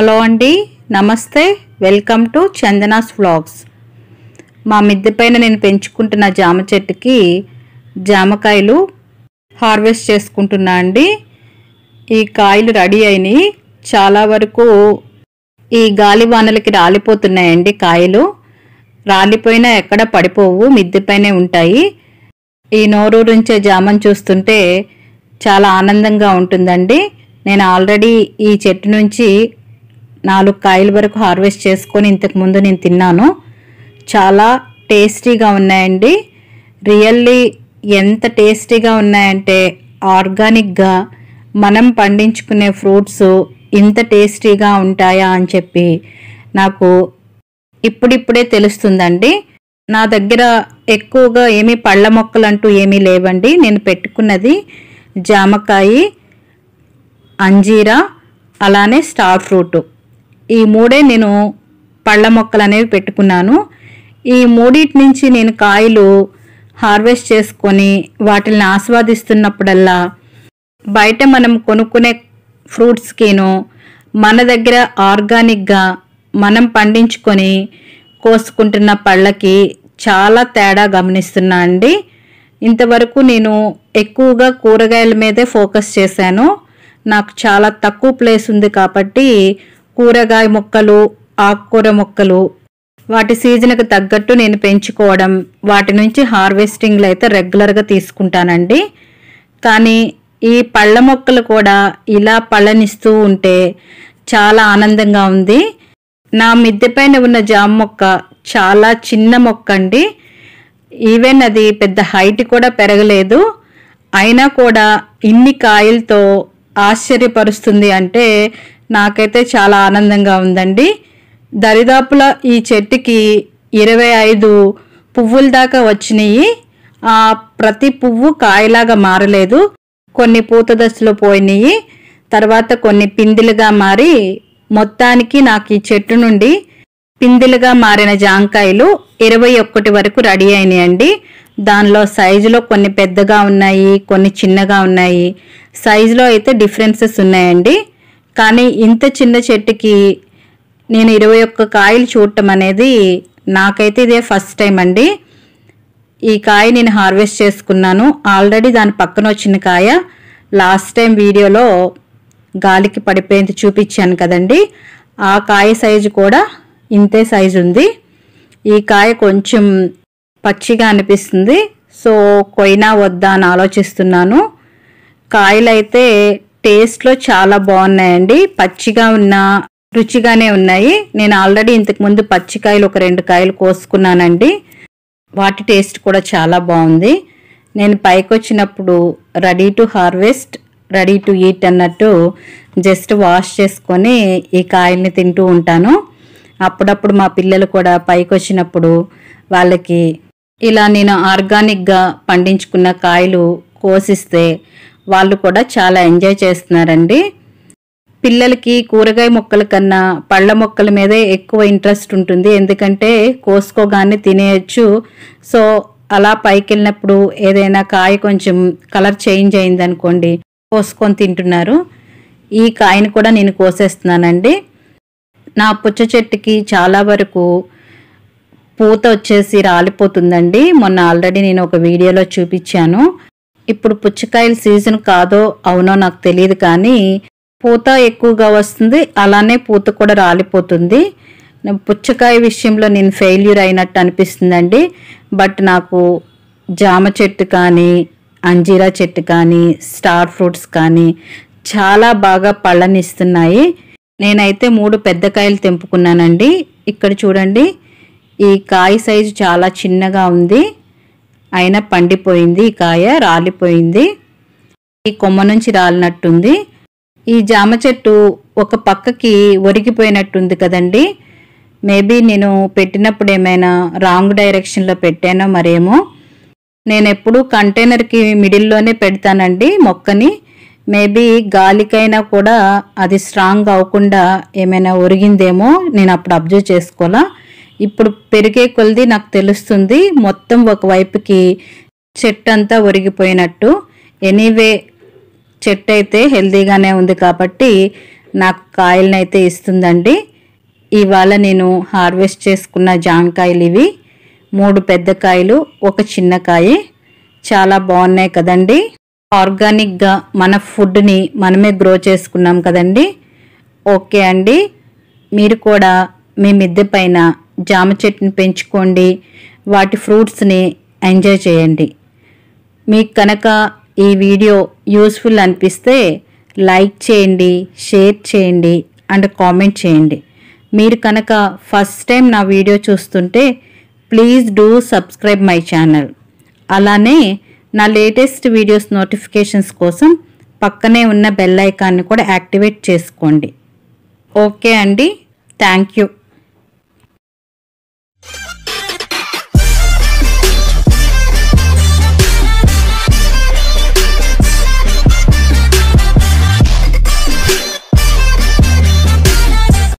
Hello అండి నమస్తే welcome to Chandana's vlogs. మా మిద్దె పైన నేను పెంచుకుంటున్న జామ చెట్టుకి జామకాయలు హార్వెస్ట్ చేసుకుంటున్నా అండి. ఈ కాయలు రెడీ అయినాయి. చాలా వరకు ఈ గాలి వానలకి రాలిపోతున్నాయండి కాయలు. రాలిపోయినా ఎక్కడ పడిపోవు మిద్దె పైనే ఉంటాయి. ఈ నోరూరించే జామను చూస్తుంటే చాలా ఆనందంగా ఉంటుందండి. నేను ఆల్రెడీ ఈ చెట్టు నుంచి నాలుగు కాయల వరకు హార్వెస్ట్ చేసుకొని ఇంతకు ముందు నేను తిన్నాను. చాలా టేస్టీగా ఉన్నాయండి. రియల్లీ ఎంత టేస్టీగా ఉన్నాయంటే ఆర్గానిక్గా మనం పండించుకునే ఫ్రూట్స్ ఇంత టేస్టీగా ఉంటాయా అని చెప్పి నాకు ఇప్పుడిప్పుడే తెలుస్తుందండి. నా దగ్గర ఎక్కువగా ఏమీ పళ్ళ మొక్కలు అంటూ ఏమీ లేవండి. నేను పెట్టుకున్నది జామకాయ అంజీరా అలానే స్టార్ ఫ్రూట్. ఈ మూడే నేను పళ్ళ మొక్కలు అనేవి పెట్టుకున్నాను. ఈ మూడింటి నుంచి నేను కాయలు హార్వెస్ట్ చేసుకొని వాటిని ఆస్వాదిస్తున్నప్పుడల్లా బయట మనం కొనుక్కునే ఫ్రూట్స్కిను మన దగ్గర ఆర్గానిక్గా మనం పండించుకొని కోసుకుంటున్న పళ్ళకి చాలా తేడా గమనిస్తున్నా అండి. ఇంతవరకు నేను ఎక్కువగా కూరగాయల మీదే ఫోకస్ చేశాను. నాకు చాలా తక్కువ ప్లేస్ ఉంది కాబట్టి కూరగాయ మొక్కలు ఆకుకూర మొక్కలు. వాటి సీజన్కి తగ్గట్టు నేను పెంచుకోవడం వాటి నుంచి హార్వెస్టింగ్లు అయితే రెగ్యులర్గా తీసుకుంటానండి. కానీ ఈ పళ్ళ మొక్కలు కూడా ఇలా పళ్ళనిస్తూ ఉంటే చాలా ఆనందంగా ఉంది. నా మిద్దె పైన ఉన్న జామ మొక్క చాలా చిన్న మొక్క అండి. ఈవెన్ అది పెద్ద హైట్ కూడా పెరగలేదు. అయినా కూడా ఇన్ని కాయలతో ఆశ్చర్యపరుస్తుంది అంటే నాకైతే చాలా ఆనందంగా ఉందండి. దరిదాపుల ఈ చెట్టుకి ఇరవై ఐదు పువ్వుల దాకా వచ్చినాయి. ఆ ప్రతి పువ్వు కాయలాగా మారలేదు. కొన్ని పూత దశలో పోయినాయి. తర్వాత కొన్ని పిందిలుగా మారి మొత్తానికి నాకు ఈ చెట్టు నుండి పిందిలుగా మారిన జాంకాయలు ఇరవై ఒక్కటి వరకు రెడీ అయినాయండి. దానిలో సైజులో కొన్ని పెద్దగా ఉన్నాయి కొన్ని చిన్నగా ఉన్నాయి. సైజులో అయితే డిఫరెన్సెస్ ఉన్నాయండి. కానీ ఇంత చిన్న చెట్టుకి నేను ఇరవై ఒక్క కాయలు చూడటం అనేది నాకైతే ఇదే ఫస్ట్ టైం అండి. ఈ కాయ నేను హార్వెస్ట్ చేసుకున్నాను. ఆల్రెడీ దాని పక్కన వచ్చిన కాయ లాస్ట్ టైం వీడియోలో గాలికి పడిపోయింది చూపించాను కదండి. ఆ కాయ సైజు కూడా ఇంతే సైజు ఉంది. ఈ కాయ కొంచెం పచ్చిగా అనిపిస్తుంది. సో కొయినా వద్దా అని ఆలోచిస్తున్నాను. కాయలు అయితే టేస్ట్లో చాలా బాగున్నాయండి. పచ్చిగా ఉన్న రుచిగానే ఉన్నాయి. నేను ఆల్రెడీ ఇంతకు ముందు పచ్చికాయలు ఒక రెండు కాయలు కోసుకున్నానండి. వాటి టేస్ట్ కూడా చాలా బాగుంది. నేను పైకి వచ్చినప్పుడు ready to harvest ready to eat అన్నట్టు జస్ట్ వాష్ చేసుకొని ఈ కాయల్ని తింటూ ఉంటాను. అప్పుడప్పుడు మా పిల్లలు కూడా పైకి వచ్చినప్పుడు వాళ్ళకి ఇలా నేను ఆర్గానిక్గా పండించుకున్న కాయలు కోసిస్తే వాళ్ళు కూడా చాలా ఎంజాయ్ చేస్తున్నారండి. పిల్లలకి కూరగాయ మొక్కల కన్నా పళ్ళ మొక్కల మీదే ఎక్కువ ఇంట్రెస్ట్ ఉంటుంది. ఎందుకంటే కోసుకోగానే తినేయచ్చు. సో అలా పైకి వెళ్ళినప్పుడు ఏదైనా కాయ కొంచెం కలర్ చేంజ్ అయింది అనుకోండి కోసుకొని తింటున్నారు. ఈ కాయని కూడా నేను కోసేస్తున్నానండి. నా పుచ్చ చెట్టుకి చాలా వరకు పూత వచ్చేసి రాలిపోతుందండి. మొన్న ఆల్రెడీ నేను ఒక వీడియోలో చూపించాను. ఇప్పుడు పుచ్చకాయల సీజన్ కాదో అవునో నాకు తెలియదు కానీ పూత ఎక్కువగా వస్తుంది అలానే పూత కూడా రాలిపోతుంది. పుచ్చకాయ విషయంలో నేను ఫెయిల్యూర్ అయినట్టు అనిపిస్తుందండి. బట్ నాకు జామ చెట్టు కానీ అంజీరా చెట్టు కానీ స్టార్ ఫ్రూట్స్ కానీ చాలా బాగా పళ్ళనిస్తున్నాయి. నేనైతే మూడు పెద్ద కాయలు తెంపుకున్నానండి. ఇక్కడ చూడండి ఈ కాయ సైజు చాలా చిన్నగా ఉంది. అయినా పండిపోయింది ఈ కాయ రాలిపోయింది ఈ కొమ్మ నుంచి రాలినట్టుంది. ఈ జామ చెట్టు ఒక పక్కకి ఒరిగిపోయినట్టుంది కదండి. మేబీ నేను పెట్టినప్పుడు ఏమైనా రాంగ్ డైరెక్షన్లో పెట్టానో మరేమో. నేను ఎప్పుడు కంటైనర్కి మిడిల్లోనే పెడతానండి మొక్కని. మేబీ గాలికైనా కూడా అది స్ట్రాంగ్ అవ్వకుండా ఏమైనా ఒరిగిందేమో నేను అప్పుడు అబ్జర్వ్ చేసుకోవాలా. ఇప్పుడు పెరిగే కొలది నాకు తెలుస్తుంది. మొత్తం ఒకవైపుకి చెట్టు అంతా ఒరిగిపోయినట్టు. ఎనీవే చెట్టు అయితే హెల్దీగానే ఉంది కాబట్టి నాకు కాయలనైతే ఇస్తుందండి. ఇవాళ నేను హార్వెస్ట్ చేసుకున్న జాంకాయలు ఇవి. మూడు పెద్ద కాయలు ఒక చిన్న కాయ. చాలా బాగున్నాయి కదండి. ఆర్గానిక్గా మన ఫుడ్ని మనమే గ్రో చేసుకున్నాం కదండి. ఓకే అండి. మీరు కూడా మీ మిద్దె పైన జామ చెట్టుని పెంచుకోండి వాటి ఫ్రూట్స్ని ఎంజాయ్ చేయండి. మీకు కనుక ఈ వీడియో యూస్ఫుల్ అనిపిస్తే లైక్ చేయండి షేర్ చేయండి అండ్ కామెంట్ చేయండి. మీరు కనుక ఫస్ట్ టైం నా వీడియో చూస్తుంటే please do subscribe my channel. అలానే నా లేటెస్ట్ వీడియోస్ నోటిఫికేషన్స్ కోసం పక్కనే ఉన్న బెల్ ఐకాన్ని కూడా యాక్టివేట్ చేసుకోండి. ఓకే అండి థ్యాంక్ యూ.